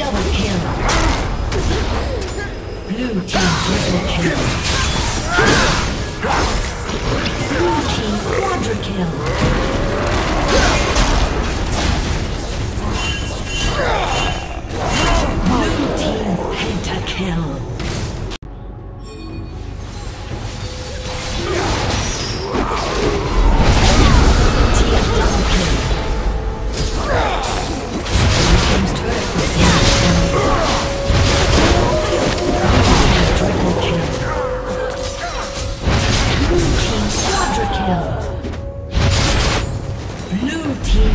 Double kill. Blue team triple kill. Blue team quadra kill. Blue team pentakill. Blue team